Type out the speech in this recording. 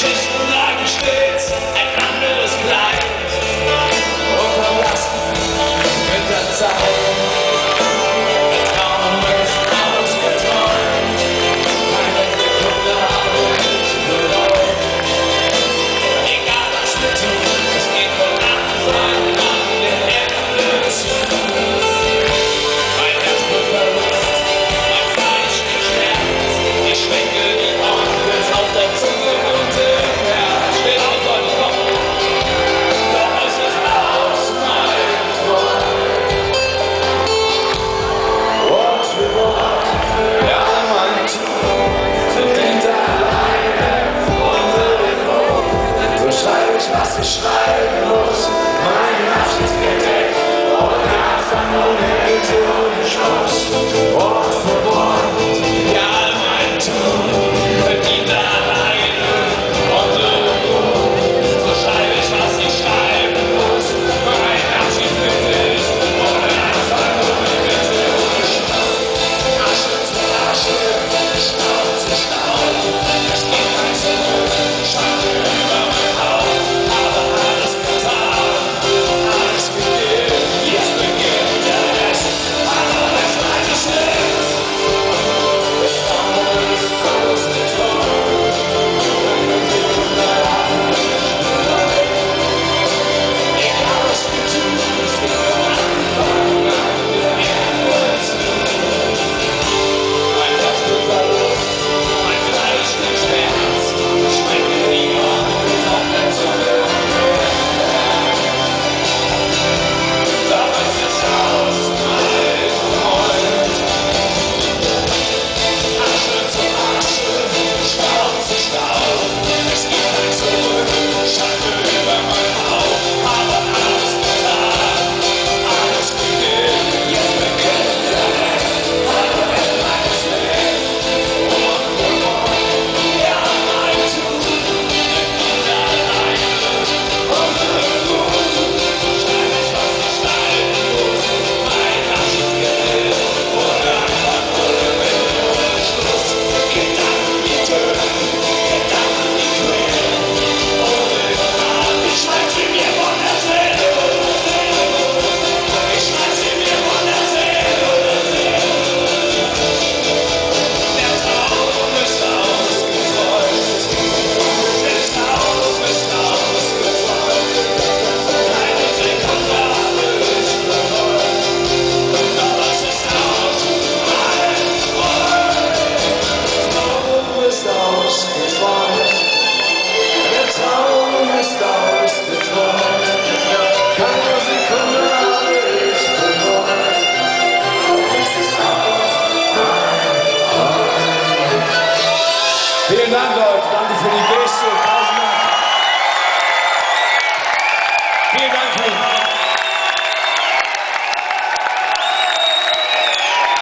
Geschichten lagen stets